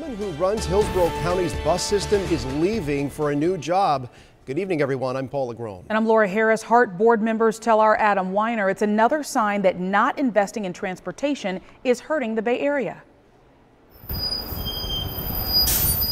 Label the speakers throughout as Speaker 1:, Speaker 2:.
Speaker 1: woman who runs Hillsborough County's bus system is leaving for a new job. Good evening, everyone. I'm Paula LaGrone.
Speaker 2: And I'm Laura Harris. Hart board members tell our Adam Weiner it's another sign that not investing in transportation is hurting the Bay Area.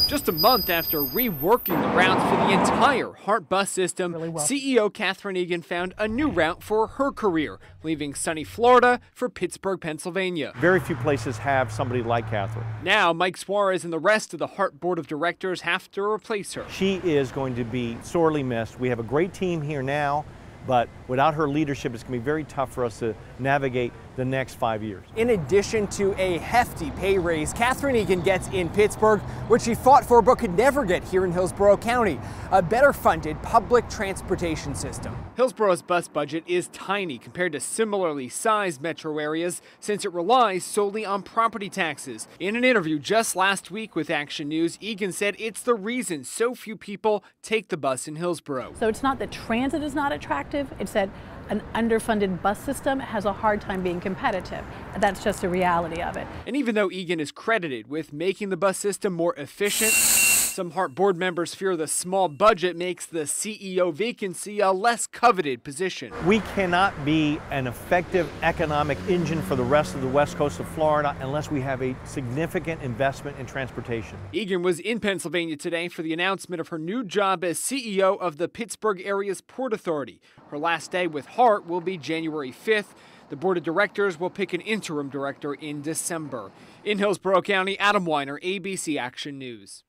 Speaker 3: Just a month after reworking the routes for the entire Hart bus system, really well. CEO Katharine Eagan found a new route for her career, leaving sunny Florida for Pittsburgh, Pennsylvania.
Speaker 4: Very few places have somebody like Katharine.
Speaker 3: Now, Mike Suarez and the rest of the Hart Board of Directors have to replace her.
Speaker 4: She is going to be sorely missed. We have a great team here now. But without her leadership, it's going to be very tough for us to navigate the next five years.
Speaker 3: In addition to a hefty pay raise, Katharine Eagan gets in Pittsburgh, which she fought for but could never get here in Hillsborough County, a better funded public transportation system. Hillsborough's bus budget is tiny compared to similarly sized metro areas since it relies solely on property taxes. In an interview just last week with Action News, Eagan said it's the reason so few people take the bus in Hillsborough.
Speaker 5: So it's not that transit is not attractive, it's that an underfunded bus system has a hard time being competitive. That's just a reality of it.
Speaker 3: And even though Eagan is credited with making the bus system more efficient, some Hart board members fear the small budget makes the CEO vacancy a less coveted position.
Speaker 4: We cannot be an effective economic engine for the rest of the west coast of Florida unless we have a significant investment in transportation.
Speaker 3: Eagan was in Pennsylvania today for the announcement of her new job as CEO of the Pittsburgh area's Port Authority. Her last day with Hart will be January 5th. The board of directors will pick an interim director in December. In Hillsborough County, Adam Weiner, ABC Action News.